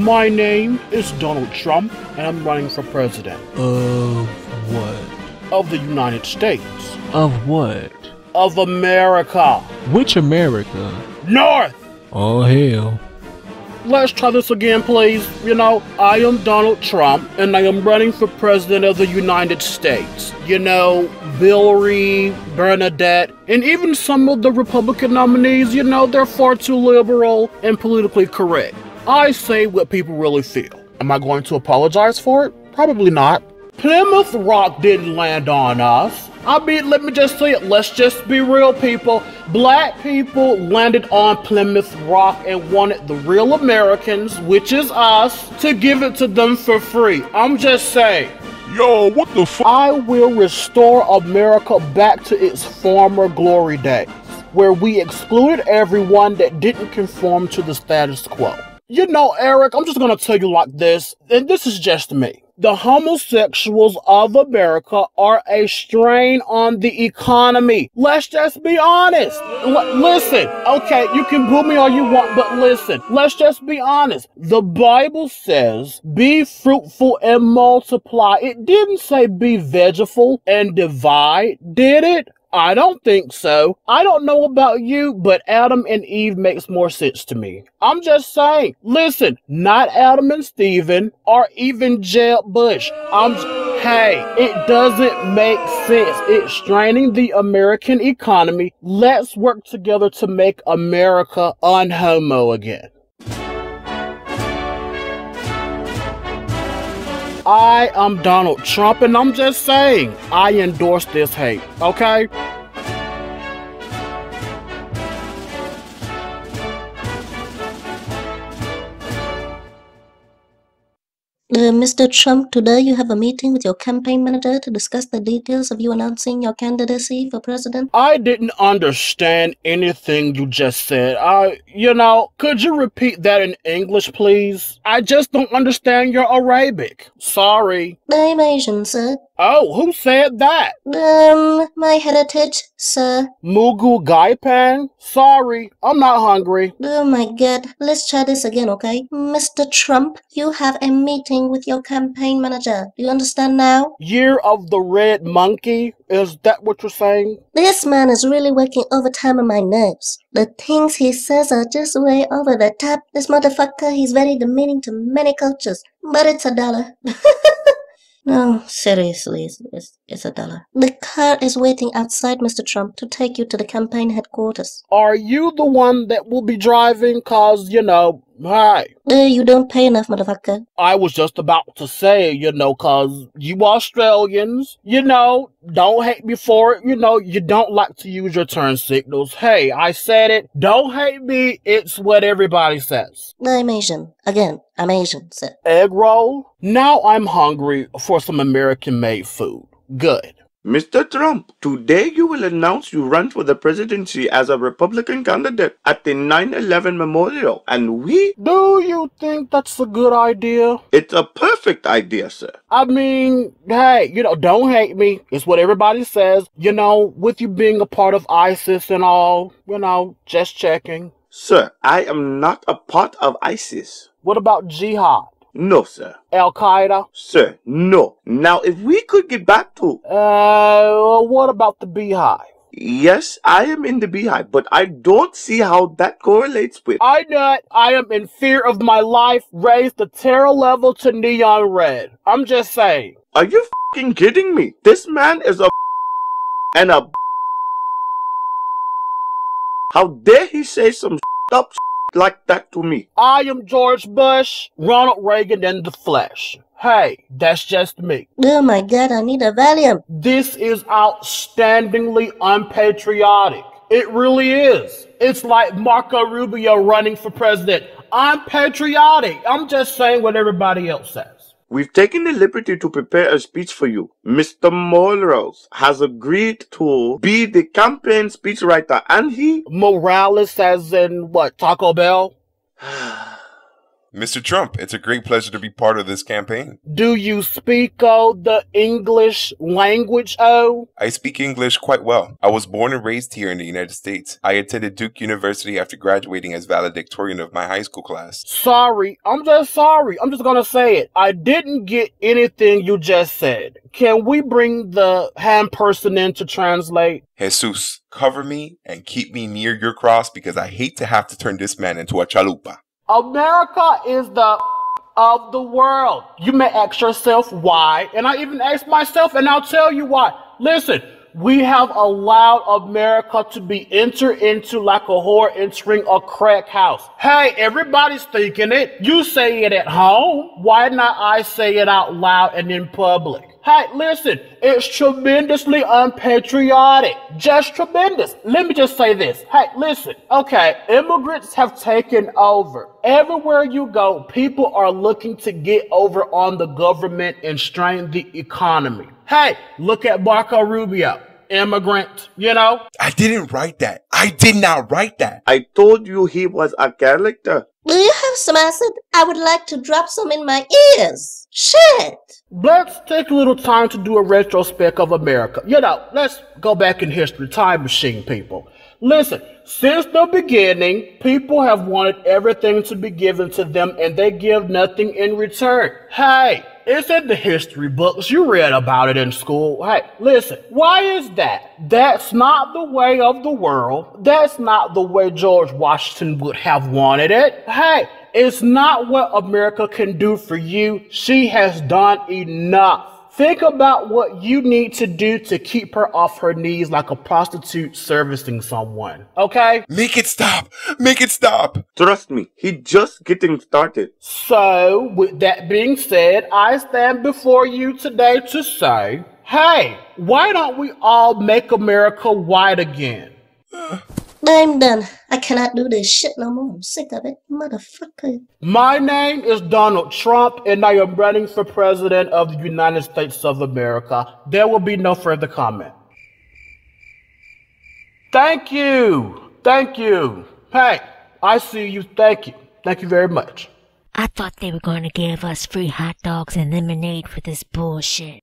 My name is Donald Trump, and I'm running for president. Of what? Of the United States. Of what? Of America. Which America? North! Oh, hell. Let's try this again, please. You know, I am Donald Trump, and I am running for president of the United States. You know, Hillary, Bernadette, and even some of the Republican nominees, you know, they're far too liberal and politically correct. I say what people really feel. Am I going to apologize for it? Probably not. Plymouth Rock didn't land on us. I mean, let me just say it. Let's just be real, people. Black people landed on Plymouth Rock and wanted the real Americans, which is us, to give it to them for free. I'm just saying. Yo, what the fuck? I will restore America back to its former glory days, where we excluded everyone that didn't conform to the status quo. You know, Eric, I'm just gonna tell you like this, and this is just me. The homosexuals of America are a strain on the economy. Let's just be honest. L- listen, okay, you can boo me all you want, but listen, let's just be honest. The Bible says, be fruitful and multiply. It didn't say be vengeful and divide, did it? I don't think so. I don't know about you, but Adam and Eve makes more sense to me. I'm just saying. Listen, not Adam and Steven or even Jeb Bush. I'm hey, it doesn't make sense. It's straining the American economy. Let's work together to make America unhomo again. I am Donald Trump, and I'm just saying, I endorse this hate, okay? Mr. Trump, today you have a meeting with your campaign manager to discuss the details of you announcing your candidacy for president. I didn't understand anything you just said. I, you know, could you repeat that in English, please? I just don't understand your Arabic. Sorry. I'm Asian, sir. Oh, who said that? Um, my heritage, sir. Moo goo gai pan? Sorry, I'm not hungry. Oh my god, let's try this again, okay? Mr. Trump, you have a meeting with your campaign manager. Do you understand now? Year of the Red Monkey? Is that what you're saying? This man is really working overtime on my nerves. The things he says are just way over the top. This motherfucker, he's very demeaning to many cultures. But it's a dollar. No, seriously, it's, it's. The car is waiting outside, Mr. Trump, to take you to the campaign headquarters. Are you the one that will be driving? Cause, you know, hi. Uh, you don't pay enough, motherfucker. I was just about to say, you know, cause you Australians, you know, don't hate me for it. You know, you don't like to use your turn signals. Hey, I said it. Don't hate me. It's what everybody says. I'm Asian. Again, I'm Asian, sir. Egg roll? Now I'm hungry for some American made food. Good. Mr. Trump, today you will announce you run for the presidency as a Republican candidate at the 9-11 memorial, and we... Do you think that's a good idea? It's a perfect idea, sir. I mean, hey, you know, don't hate me. It's what everybody says. You know, with you being a part of ISIS and all, you know, just checking. Sir, I am not a part of ISIS. What about jihad? No, sir. Al Qaeda? Sir, no. Now, if we could get back to... Uh, what about the BeyHive? Yes, I am in the BeyHive, but I don't see how that correlates with... I know it. I am in fear of my life. Raise the terror level to neon red. I'm just saying. Are you fucking kidding me? This man is a and a How dare he say some up like that to me? I am George Bush, Ronald Reagan in the flesh. Hey, that's just me. Oh my god, I need a Valium. This is outstandingly unpatriotic. It really is. It's like Marco Rubio running for president. I'm patriotic. I'm just saying what everybody else says. We've taken the liberty to prepare a speech for you. Mr. Morales has agreed to be the campaign speechwriter and he... Morales as in what, Taco Bell? Mr. Trump, it's a great pleasure to be part of this campaign. Do you speak oh, the English language oh? I speak English quite well. I was born and raised here in the United States. I attended Duke University after graduating as valedictorian of my high school class. Sorry, I'm just sorry. I'm just gonna say it. I didn't get anything you just said. Can we bring the hand person in to translate? Jesus, cover me and keep me near your cross because I hate to have to turn this man into a chalupa. America is the of the world. You may ask yourself why, and I even ask myself, and I'll tell you why. Listen, we have allowed America to be entered into like a whore entering a crack house. Hey, everybody's thinking it. You say it at home. Why not I say it out loud and in public? Hey, listen, it's tremendously unpatriotic. Just tremendous. Let me just say this. Hey, listen. Okay, immigrants have taken over. Everywhere you go, people are looking to get over on the government and strain the economy. Hey, look at Marco Rubio. Immigrant, you know? I didn't write that. I did not write that. I told you he was a character. Do you have some acid? I would like to drop some in my ears. Shit! Let's take a little time to do a retrospect of America. You know, let's go back in history, time machine people. Listen, since the beginning, people have wanted everything to be given to them and they give nothing in return. Hey, it's in the history books. You read about it in school. Hey, listen, why is that? That's not the way of the world. That's not the way George Washington would have wanted it. Hey, it's not what America can do for you. She has done enough. Think about what you need to do to keep her off her knees like a prostitute servicing someone. Okay? Make it stop. Make it stop. Trust me, he just getting started. So, with that being said, I stand before you today to say, hey, why don't we all make America white again? Uh, I'm done. I cannot do this shit no more. I'm sick of it. Motherfucker. My name is Donald Trump, and I am running for President of the United States of America. There will be no further comment. Thank you. Thank you. Hey, I see you. Thank you. Thank you very much. I thought they were going to give us free hot dogs and lemonade for this bullshit.